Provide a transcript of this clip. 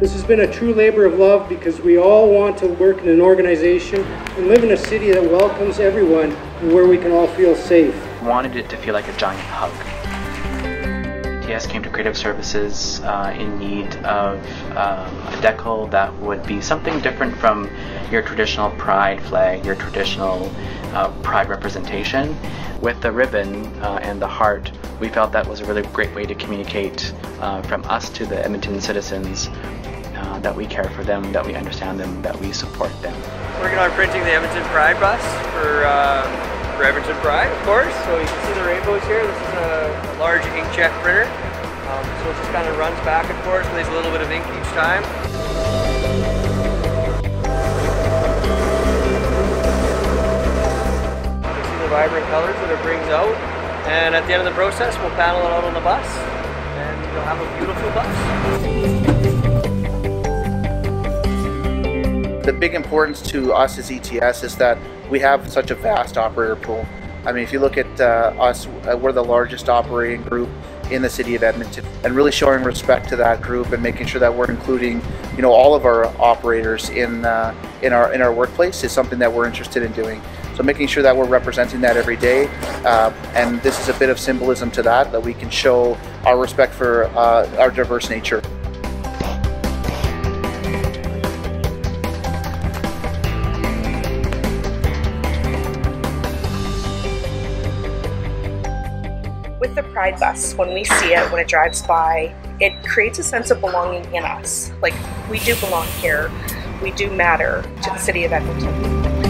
This has been a true labor of love because we all want to work in an organization and live in a city that welcomes everyone and where we can all feel safe. Wanted it to feel like a giant hug. ETS came to Creative Services uh, in need of um, a decal that would be something different from your traditional pride flag, your traditional uh, pride representation. With the ribbon uh, and the heart, we felt that was a really great way to communicate uh, from us to the Edmonton citizens uh, that we care for them, that we understand them, that we support them. Working on printing the Edmonton Pride bus for, uh, Pride, of course. So you can see the rainbows here. This is a, a large inkjet printer. Um, so it just kind of runs back and forth, lays a little bit of ink each time. You see the vibrant colors that it brings out. And at the end of the process, we'll panel it out on the bus. And you'll have a beautiful bus. The big importance to us as ETS is that we have such a vast operator pool. I mean, if you look at uh, us, uh, we're the largest operating group in the city of Edmonton, and really showing respect to that group and making sure that we're including, you know, all of our operators in uh, in our in our workplace is something that we're interested in doing. So making sure that we're representing that every day, uh, and this is a bit of symbolism to that, that we can show our respect for uh, our diverse nature. With the Pride Bus, when we see it, when it drives by, it creates a sense of belonging in us. Like, we do belong here, we do matter to the city of Edmonton.